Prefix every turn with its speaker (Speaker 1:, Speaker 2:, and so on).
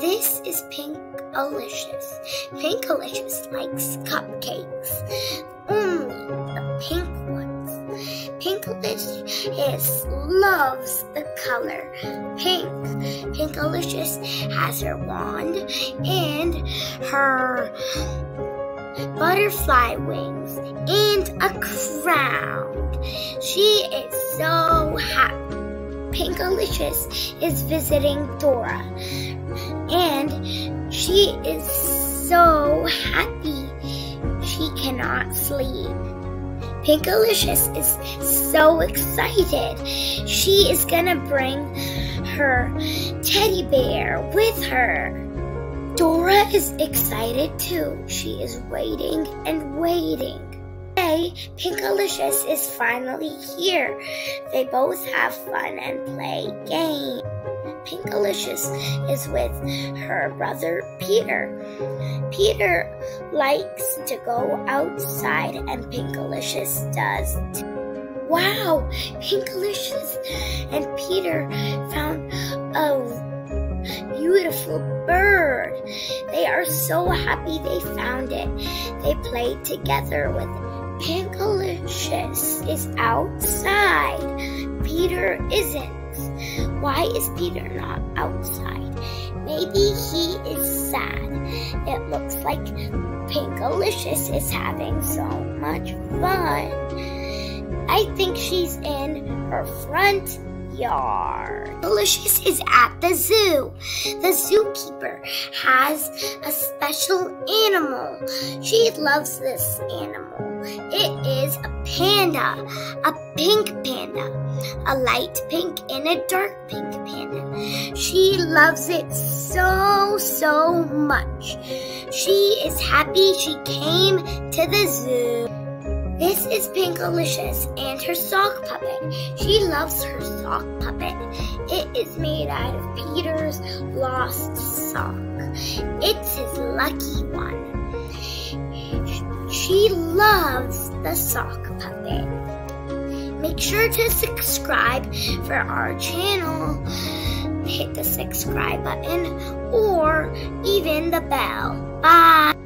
Speaker 1: This is Pinkalicious. Pinkalicious likes cupcakes, only the pink ones. Pinkalicious loves the color pink. Pinkalicious has her wand and her butterfly wings and a crown. She is so happy. Pinkalicious is visiting Dora, and she is so happy she cannot sleep. Pinkalicious is so excited. She is gonna bring her teddy bear with her. Dora is excited too. She is waiting and waiting. Today, Pinkalicious is finally here. They both have fun and play games. Pinkalicious is with her brother Peter. Peter likes to go outside and Pinkalicious does too. Wow, Pinkalicious and Peter found a beautiful bird. They are so happy they found it. They play together with it. Pinkalicious is outside. Peter isn't. Why is Peter not outside? Maybe he is sad. It looks like Pinkalicious is having so much fun. I think she's in her front yard. Delicious is at the zoo. The zookeeper has a special animal. She loves this animal. It is a panda, a pink panda, a light pink and a dark pink panda. She loves it so, so much. She is happy she came to the zoo. Pinkalicious and her sock puppet. She loves her sock puppet. It is made out of Peter's lost sock. It's his lucky one. She loves the sock puppet. Make sure to subscribe for our channel. Hit the subscribe button or even the bell. Bye.